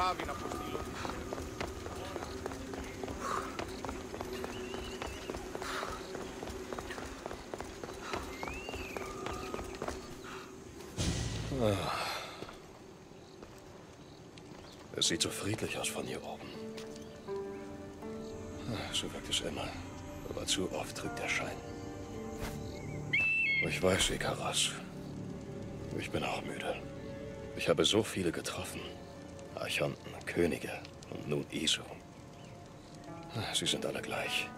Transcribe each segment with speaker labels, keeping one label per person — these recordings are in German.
Speaker 1: prawi na pustyni
Speaker 2: Es sieht so friedlich aus von hier oben. Ah, so wirkt es immer. Aber zu oft trügt der Schein. Ich weiß, Ikaras. Ich bin auch müde. Ich habe so viele getroffen. Archonten, Könige und nun Isu. Sie sind alle gleich.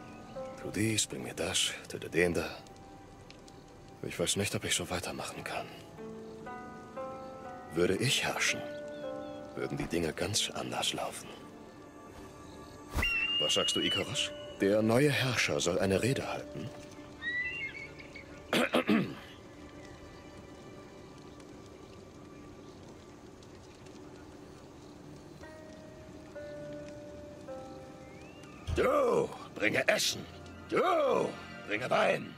Speaker 2: Tu dies, bring mir das, töte den da. Ich weiß nicht, ob ich so weitermachen kann. Würde ich herrschen, würden die Dinge ganz anders laufen. Was sagst du, Ikaros? Der neue Herrscher soll eine Rede halten. Bringe Essen. Du, bringe Wein.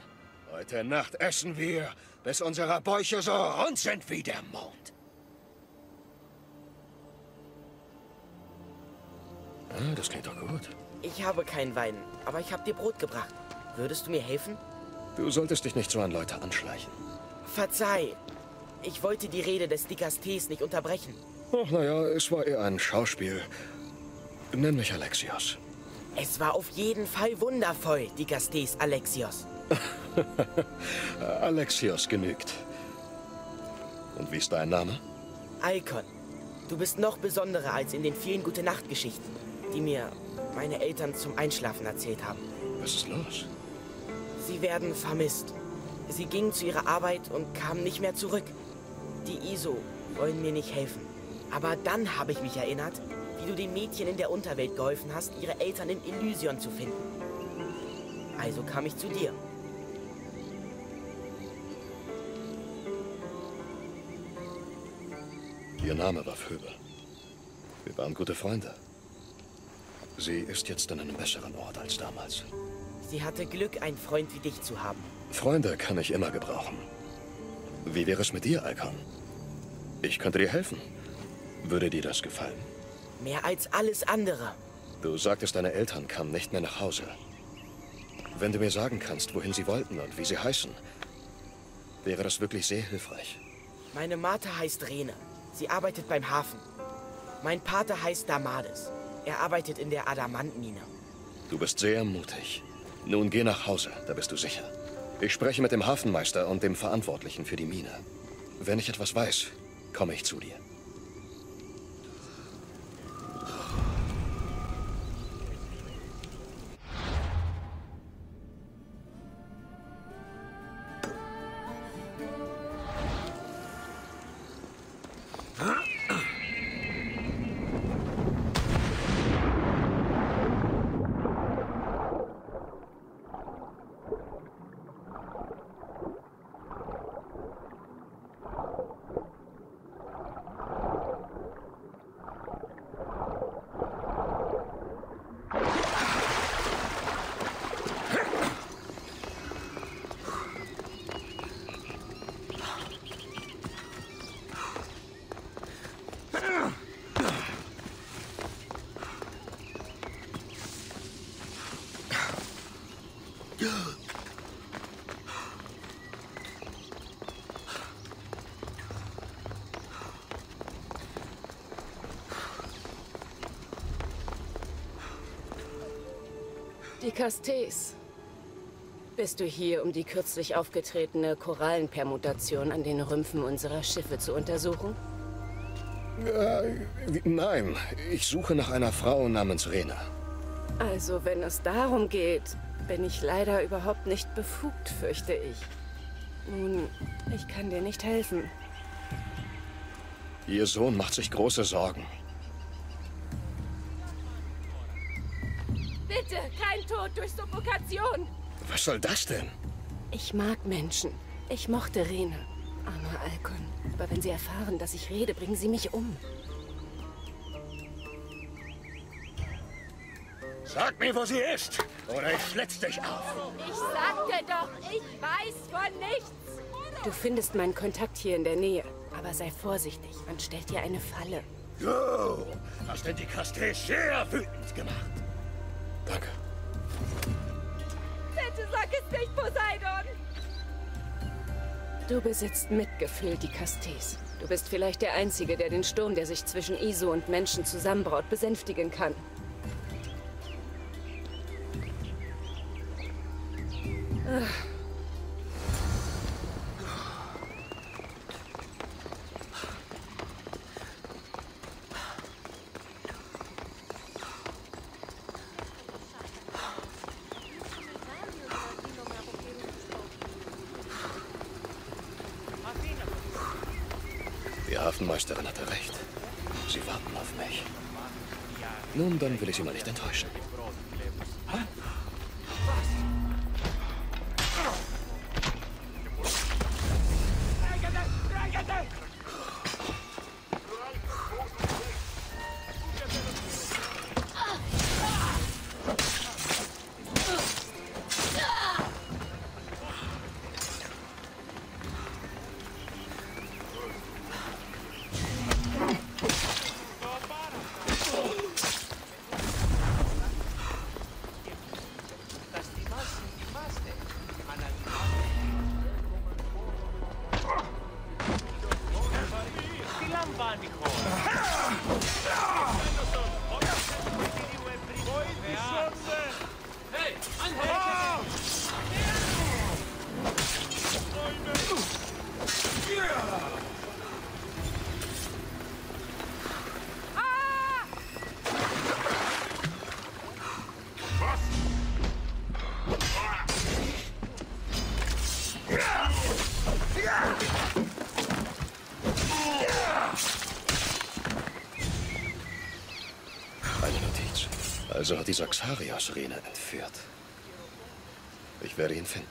Speaker 2: Heute Nacht essen wir, bis unsere Bäuche so rund sind wie der Mond. Ah, das klingt doch gut.
Speaker 3: Ich habe keinen Wein, aber ich habe dir Brot gebracht. Würdest du mir helfen?
Speaker 2: Du solltest dich nicht so an Leute anschleichen.
Speaker 3: Verzeih. Ich wollte die Rede des Dikastes nicht unterbrechen.
Speaker 2: Ach, naja, es war eher ein Schauspiel. Nenn mich Alexios.
Speaker 3: Es war auf jeden Fall wundervoll, Dikastes Alexios.
Speaker 2: Äh, Alexios genügt. Und wie ist dein Name?
Speaker 3: Alkon, du bist noch besonderer als in den vielen Gute-Nacht-Geschichten, die mir meine Eltern zum Einschlafen erzählt haben.
Speaker 2: Was ist los?
Speaker 3: Sie werden vermisst. Sie gingen zu ihrer Arbeit und kamen nicht mehr zurück. Die ISO wollen mir nicht helfen. Aber dann habe ich mich erinnert, wie du den Mädchen in der Unterwelt geholfen hast, ihre Eltern in Elysion zu finden. Also kam ich zu dir.
Speaker 2: Ihr Name war Phoebe. Wir waren gute Freunde. Sie ist jetzt an einem besseren Ort als damals.
Speaker 3: Sie hatte Glück, einen Freund wie dich zu haben.
Speaker 2: Freunde kann ich immer gebrauchen. Wie wäre es mit dir, Alcon? Ich könnte dir helfen. Würde dir das gefallen?
Speaker 3: Mehr als alles andere.
Speaker 2: Du sagtest, deine Eltern kamen nicht mehr nach Hause. Wenn du mir sagen kannst, wohin sie wollten und wie sie heißen, wäre das wirklich sehr hilfreich.
Speaker 3: Meine Mate heißt Rene. Sie arbeitet beim Hafen. Mein Pater heißt Damades. Er arbeitet in der Adamantmine.
Speaker 2: Du bist sehr mutig. Nun geh nach Hause, da bist du sicher. Ich spreche mit dem Hafenmeister und dem Verantwortlichen für die Mine. Wenn ich etwas weiß, komme ich zu dir.
Speaker 4: Die Castes. Bist du hier, um die kürzlich aufgetretene Korallenpermutation an den Rümpfen unserer Schiffe zu untersuchen?
Speaker 2: Äh, nein, ich suche nach einer Frau namens Rena.
Speaker 4: Also, wenn es darum geht, bin ich leider überhaupt nicht befugt, fürchte ich. Nun, ich kann dir nicht helfen.
Speaker 2: Ihr Sohn macht sich große Sorgen.
Speaker 4: Bitte, kein Tod durch Suffokation!
Speaker 2: Was soll das denn?
Speaker 4: Ich mag Menschen. Ich mochte Rene. Armer Alkon. Aber wenn sie erfahren, dass ich rede, bringen sie mich um.
Speaker 2: Sag mir, wo sie ist, oder ich schlitz dich auf.
Speaker 4: Ich sagte doch, ich weiß von nichts. Du findest meinen Kontakt hier in der Nähe. Aber sei vorsichtig, man stellt dir eine Falle.
Speaker 2: Du hast denn die Castres sehr wütend gemacht. Danke.
Speaker 4: Bitte sag es nicht, Poseidon! Du besitzt Mitgefühl, die Castes. Du bist vielleicht der Einzige, der den Sturm, der sich zwischen Iso und Menschen zusammenbraut, besänftigen kann. Ach.
Speaker 2: Hafenmeisterin hatte recht. Sie warten auf mich. Nun, dann will ich Sie mal nicht enttäuschen. Also hat die Saxarias Rene entführt. Ich werde ihn finden.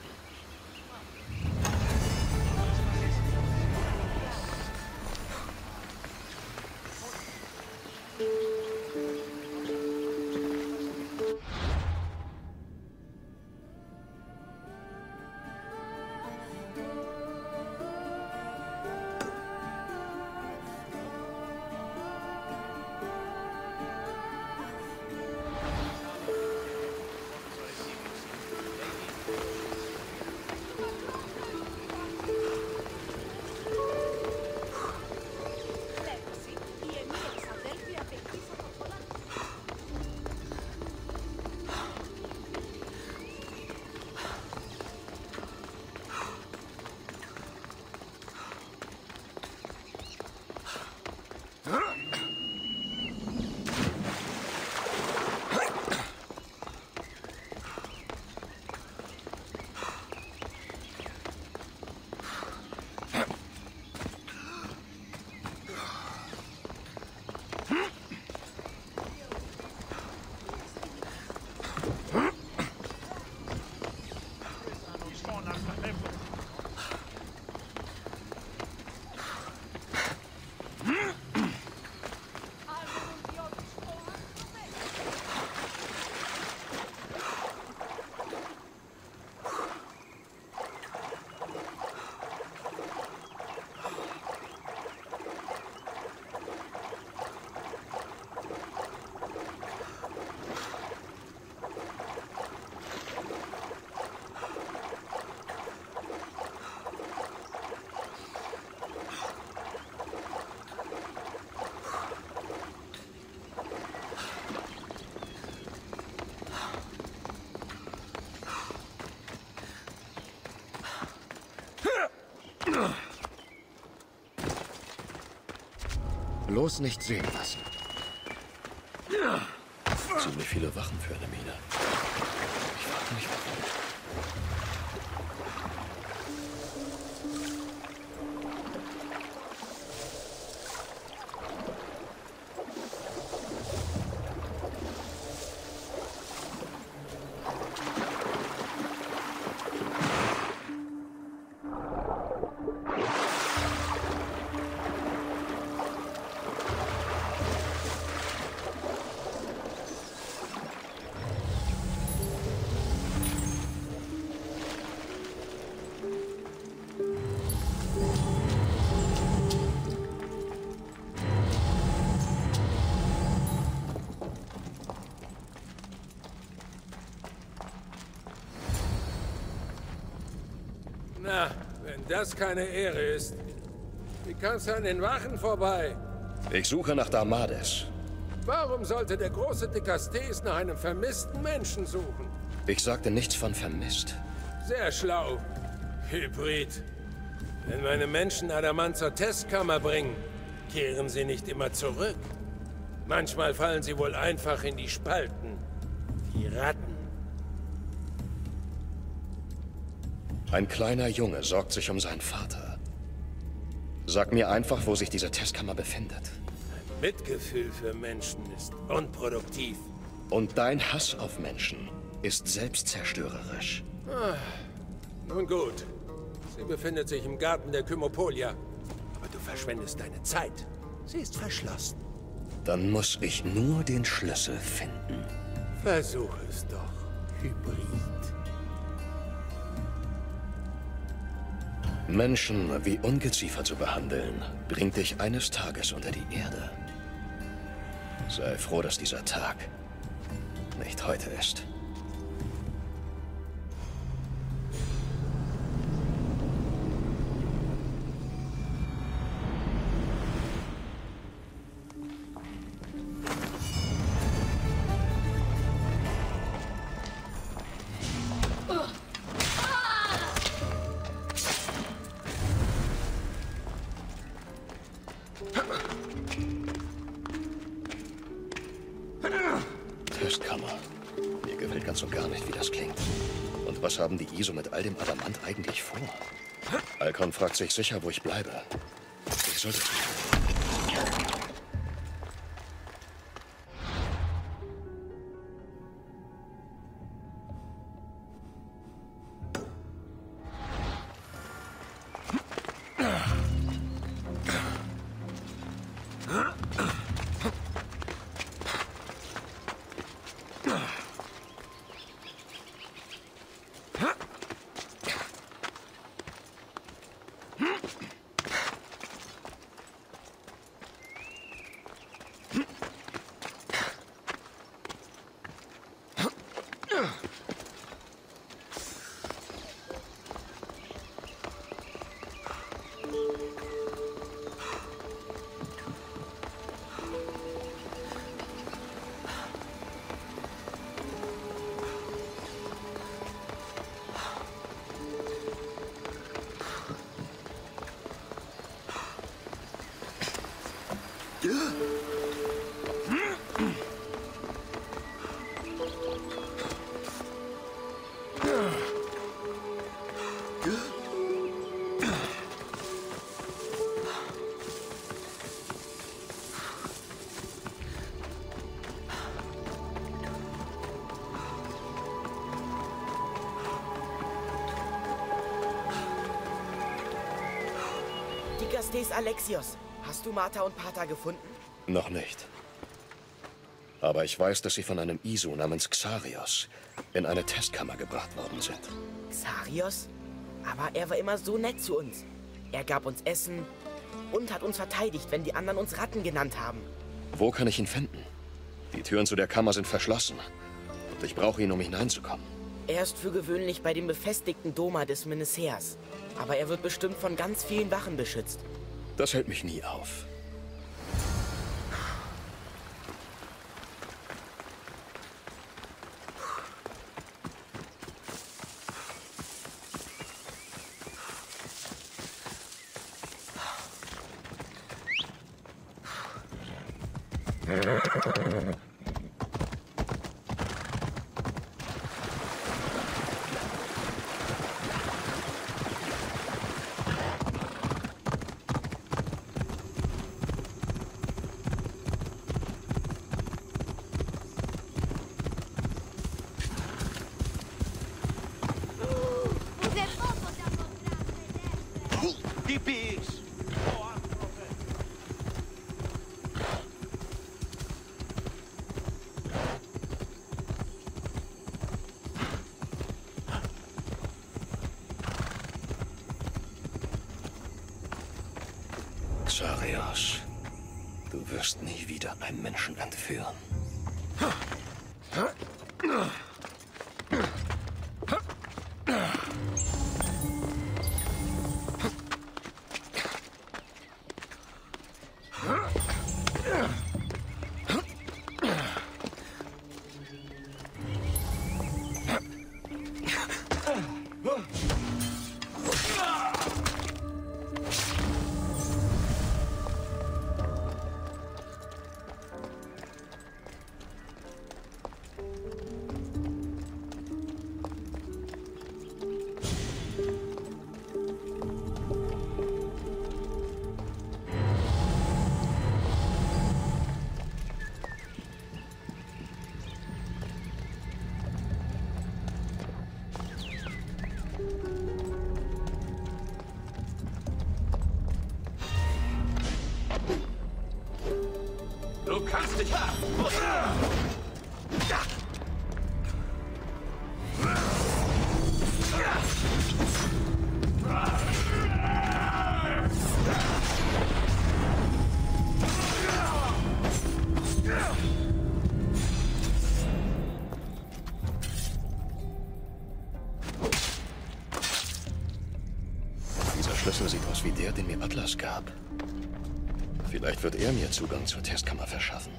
Speaker 2: Bloß nicht sehen lassen. Ziemlich viele Wachen für eine Mine. Ich frage mich, warum.
Speaker 1: Wenn das keine Ehre ist, wie kannst du an den Wachen vorbei?
Speaker 2: Ich suche nach Damades.
Speaker 1: Warum sollte der große Dikastes nach einem vermissten Menschen suchen?
Speaker 2: Ich sagte nichts von vermisst.
Speaker 1: Sehr schlau. Hybrid. Wenn meine Menschen Adamant zur Testkammer bringen, kehren sie nicht immer zurück. Manchmal fallen sie wohl einfach in die Spalten. Die Ratten.
Speaker 2: Ein kleiner Junge sorgt sich um seinen Vater. Sag mir einfach, wo sich diese Testkammer befindet.
Speaker 1: Mitgefühl für Menschen ist unproduktiv.
Speaker 2: Und dein Hass auf Menschen ist selbstzerstörerisch.
Speaker 1: Ah, nun gut. Sie befindet sich im Garten der Kymopolia. Aber du verschwendest deine Zeit. Sie ist verschlossen.
Speaker 2: Dann muss ich nur den Schlüssel finden.
Speaker 1: Versuch es doch, Hybrid.
Speaker 2: Menschen wie Ungeziefer zu behandeln, bringt dich eines Tages unter die Erde. Sei froh, dass dieser Tag nicht heute ist. Testkammer. Mir gefällt ganz und gar nicht, wie das klingt. Und was haben die ISO mit all dem Adamant eigentlich vor? Alcon fragt sich sicher, wo ich bleibe. Ich sollte...
Speaker 3: Dikastes Alexios. Hast du Martha und Pater gefunden?
Speaker 2: Noch nicht. Aber ich weiß, dass sie von einem Isu namens Xarios in eine Testkammer gebracht worden sind.
Speaker 3: Xarios? Aber er war immer so nett zu uns. Er gab uns Essen und hat uns verteidigt, wenn die anderen uns Ratten genannt haben.
Speaker 2: Wo kann ich ihn finden? Die Türen zu der Kammer sind verschlossen. Und ich brauche ihn, um hineinzukommen.
Speaker 3: Er ist für gewöhnlich bei dem befestigten Doma des Ministers. Aber er wird bestimmt von ganz vielen Wachen beschützt.
Speaker 2: Das hält mich nie auf. Zugang zur Testkammer verschaffen.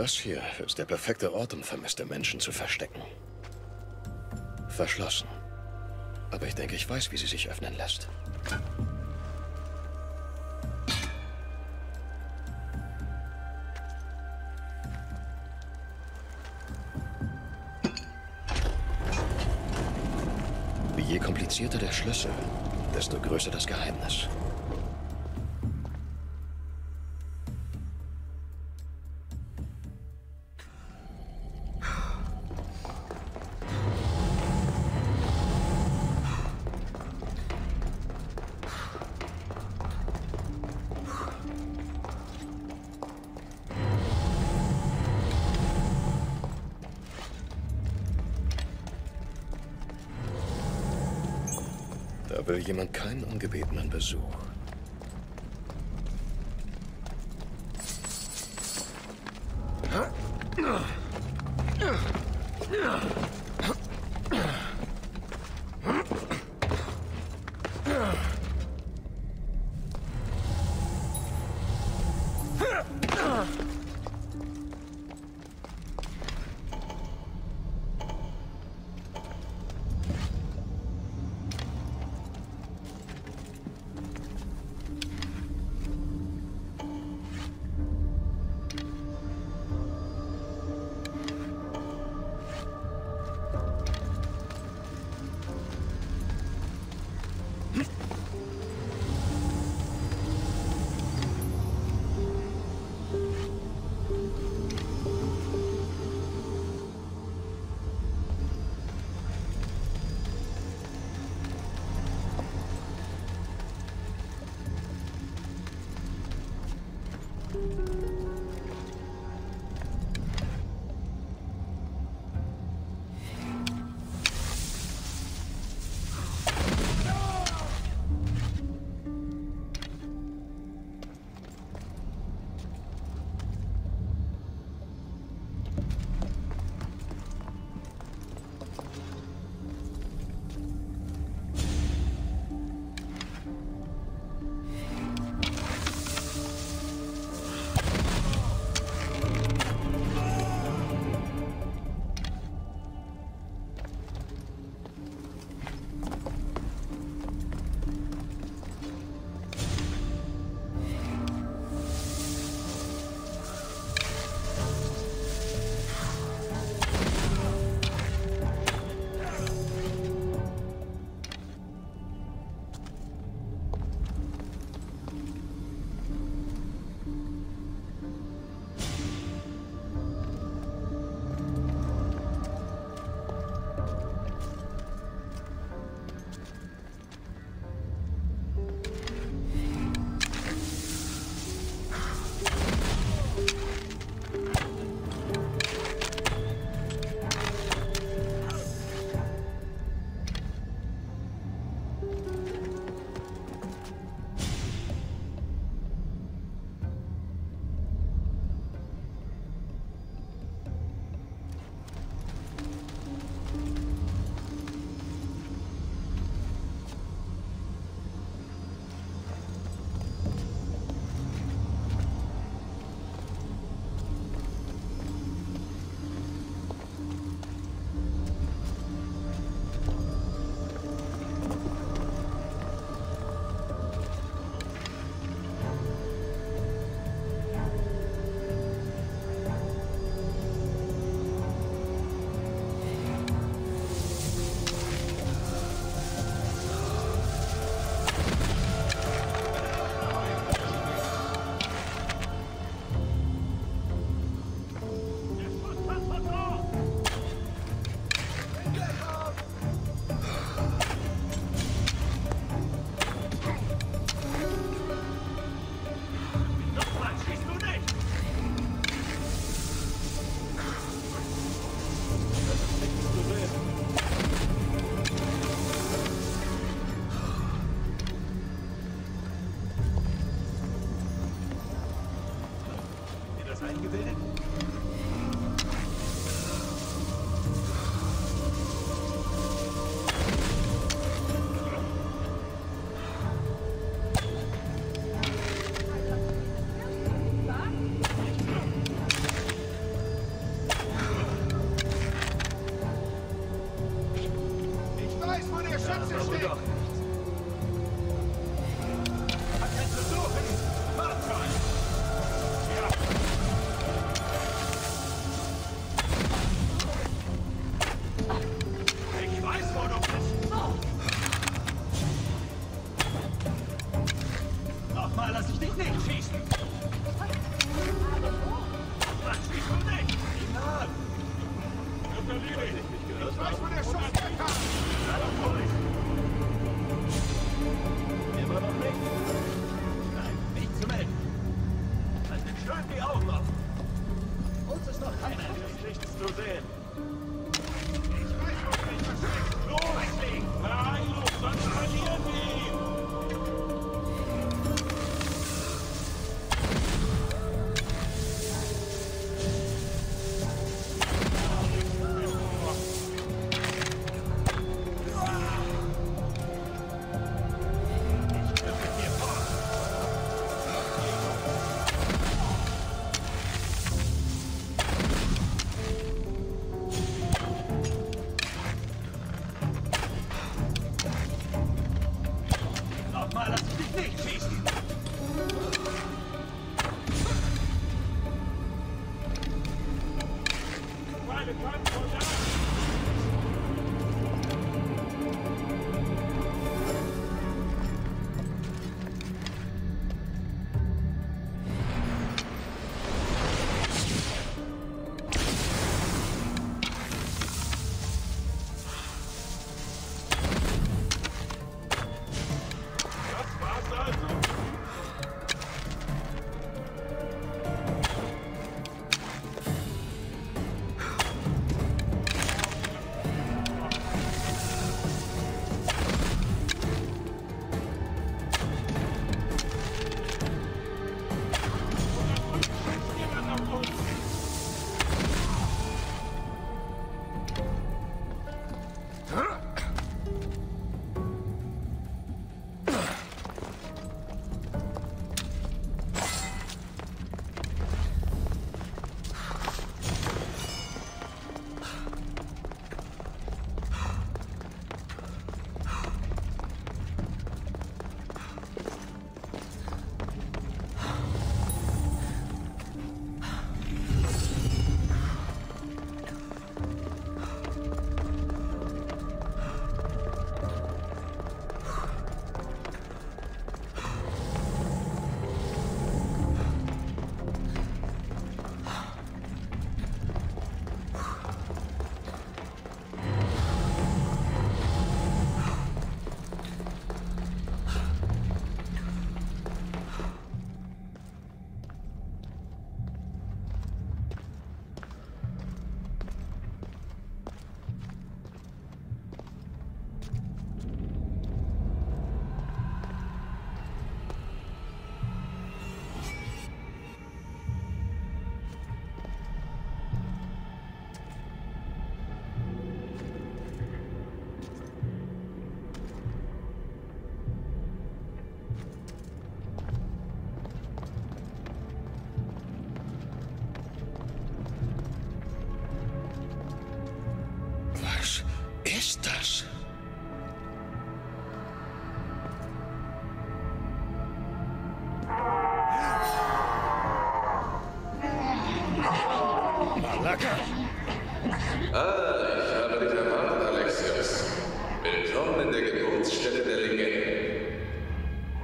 Speaker 2: Das hier ist der perfekte Ort, um vermisste Menschen zu verstecken. Verschlossen. Aber ich denke, ich weiß, wie sie sich öffnen lässt. Je komplizierter der Schlüssel, desto größer das Geheimnis. Will jemand keinen ungebetenen Besuch.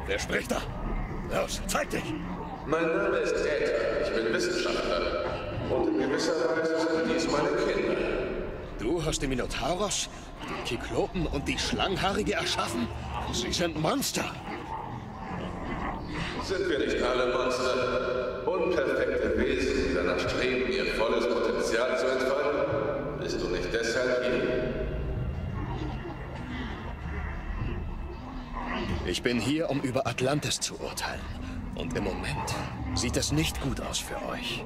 Speaker 2: Wer spricht da? Los, zeig dich!
Speaker 5: Mein Name ist Äther, ich bin Wissenschaftler. Und in gewisser Weise sind dies meine Kinder.
Speaker 2: Du hast den Minotauros, die Kyklopen und die Schlangenhaarige erschaffen? Sie sind Monster!
Speaker 5: Sind wir nicht alle Monster? Unperfekte Wesen, die danach streben, ihr volles Potenzial zu entfalten? Bist du nicht deshalb hier?
Speaker 2: Ich bin hier, um über Atlantis zu urteilen. Und im Moment sieht es nicht gut aus für euch.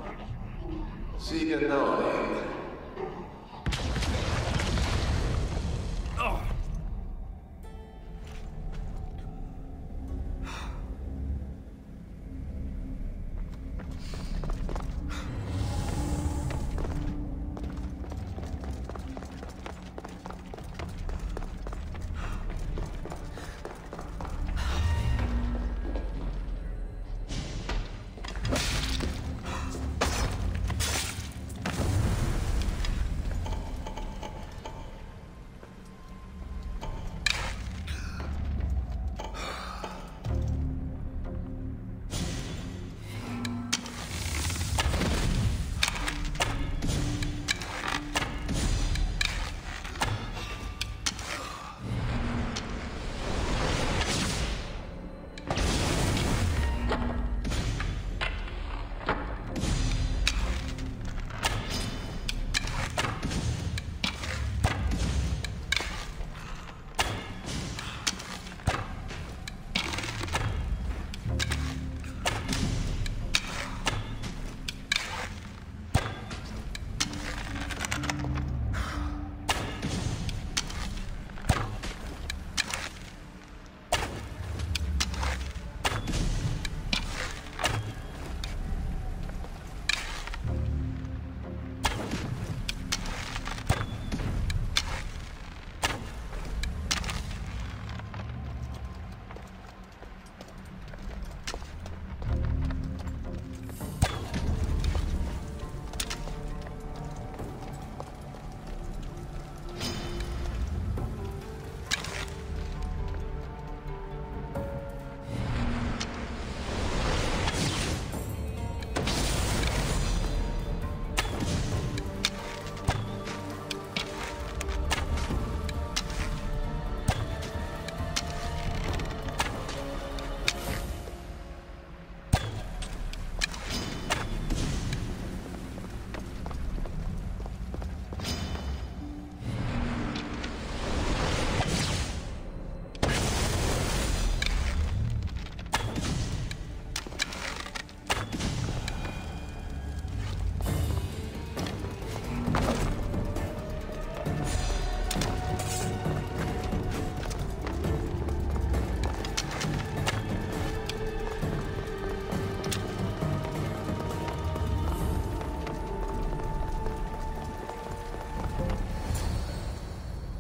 Speaker 5: Sieh genau hin.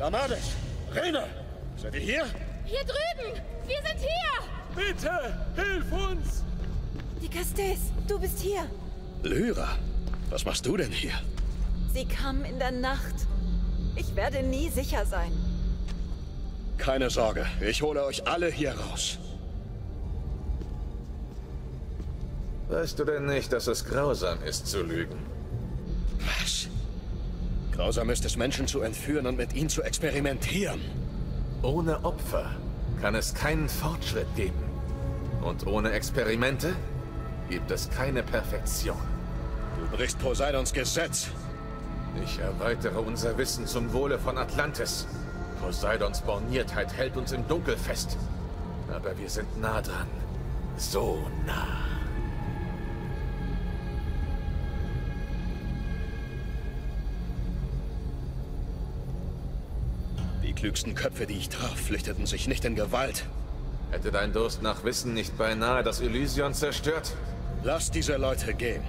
Speaker 2: Damades! Rena! Seid ihr hier?
Speaker 6: Hier drüben! Wir sind hier!
Speaker 1: Bitte, hilf uns!
Speaker 7: Die Castes, du bist hier.
Speaker 2: Lyra, was machst du denn hier?
Speaker 7: Sie kamen in der Nacht. Ich werde nie sicher sein.
Speaker 2: Keine Sorge, ich hole euch alle hier raus.
Speaker 5: Weißt du denn nicht, dass es grausam ist zu lügen?
Speaker 2: Grausam ist es, Menschen zu entführen und mit ihnen zu experimentieren.
Speaker 5: Ohne Opfer kann es keinen Fortschritt geben. Und ohne Experimente gibt es keine Perfektion.
Speaker 2: Du brichst Poseidons Gesetz.
Speaker 5: Ich erweitere unser Wissen zum Wohle von Atlantis. Poseidons Borniertheit hält uns im Dunkel fest. Aber wir sind nah dran. So nah.
Speaker 2: Klügsten Köpfe, die ich traf, flüchteten sich nicht in Gewalt.
Speaker 5: Hätte dein Durst nach Wissen nicht beinahe das Elysion zerstört?
Speaker 2: Lass diese Leute gehen.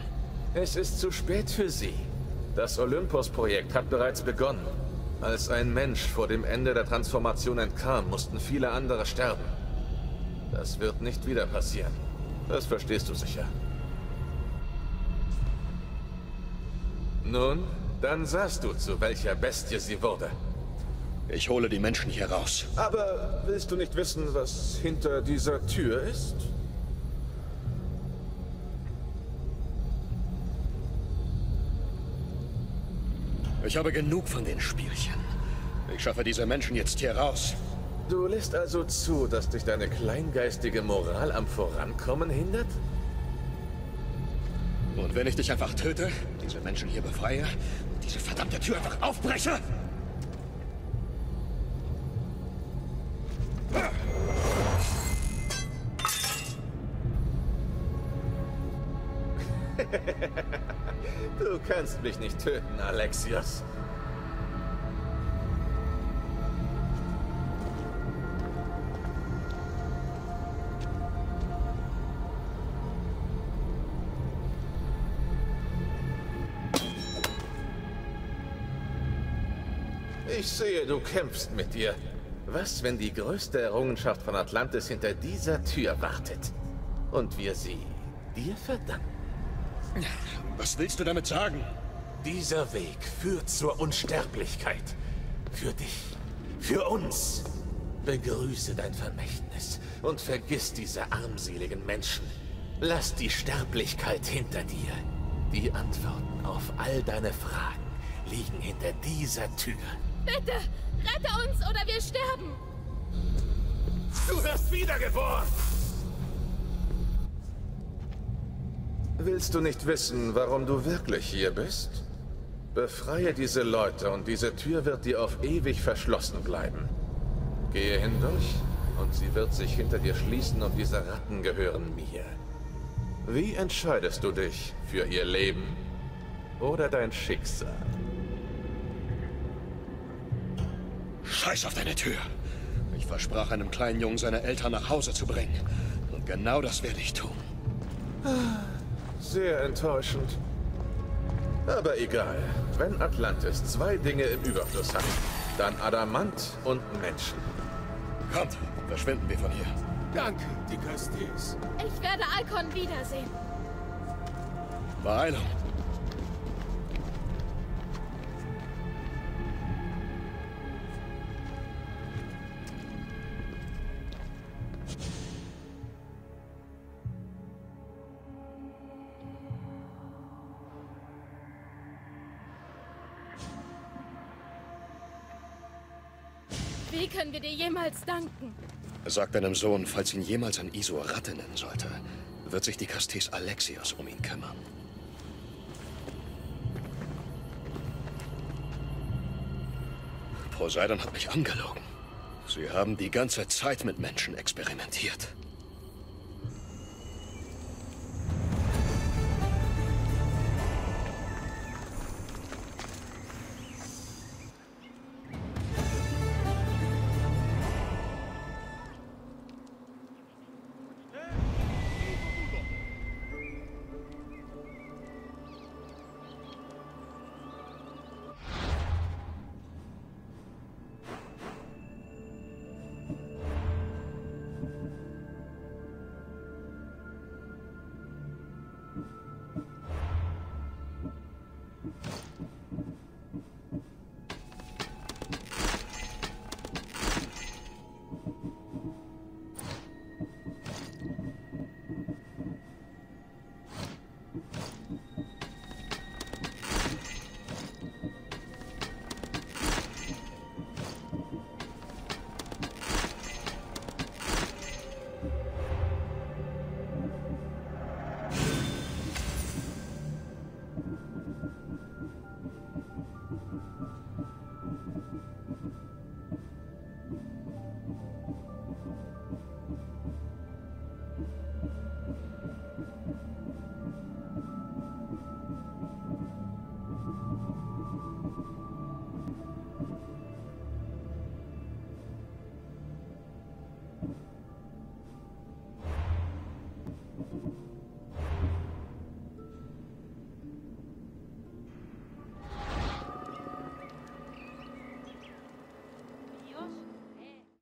Speaker 5: Es ist zu spät für sie. Das Olympus-Projekt hat bereits begonnen. Als ein Mensch vor dem Ende der Transformation entkam, mussten viele andere sterben. Das wird nicht wieder passieren. Das verstehst du sicher. Nun, dann sahst du, zu welcher Bestie sie wurde.
Speaker 2: Ich hole die Menschen hier raus.
Speaker 5: Aber willst du nicht wissen, was hinter dieser Tür ist?
Speaker 2: Ich habe genug von den Spielchen. Ich schaffe diese Menschen jetzt hier raus.
Speaker 5: Du lässt also zu, dass dich deine kleingeistige Moral am Vorankommen hindert?
Speaker 2: Und wenn ich dich einfach töte, diese Menschen hier befreie und diese verdammte Tür einfach aufbreche?
Speaker 5: Kannst mich nicht töten, Alexios. Ich sehe, du kämpfst mit dir. Was, wenn die größte Errungenschaft von Atlantis hinter dieser Tür wartet? Und wir sie dir verdanken?
Speaker 2: Was willst du damit sagen?
Speaker 5: Dieser Weg führt zur Unsterblichkeit. Für dich. Für uns. Begrüße dein Vermächtnis und vergiss diese armseligen Menschen. Lass die Sterblichkeit hinter dir. Die Antworten auf all deine Fragen liegen hinter dieser Tür.
Speaker 6: Bitte, rette uns oder wir sterben.
Speaker 5: Du wirst wiedergeboren! Willst du nicht wissen, warum du wirklich hier bist? Befreie diese Leute und diese Tür wird dir auf ewig verschlossen bleiben. Gehe hindurch und sie wird sich hinter dir schließen und diese Ratten gehören mir. Wie entscheidest du dich für ihr Leben oder dein Schicksal?
Speaker 2: Scheiß auf deine Tür. Ich versprach einem kleinen Jungen, seine Eltern nach Hause zu bringen. Und genau das werde ich tun.
Speaker 5: Sehr enttäuschend. Aber egal. Wenn Atlantis zwei Dinge im Überfluss hat, dann Adamant und Menschen.
Speaker 2: Kommt, verschwinden wir von hier.
Speaker 1: Danke, die Castis.
Speaker 6: Ich werde Alcon wiedersehen.
Speaker 2: Beeilung.
Speaker 6: Können wir dir jemals danken?
Speaker 2: Sag deinem Sohn, falls ihn jemals ein Isor Ratte nennen sollte, wird sich die Castis Alexios um ihn kümmern. Poseidon hat mich angelogen. Sie haben die ganze Zeit mit Menschen experimentiert.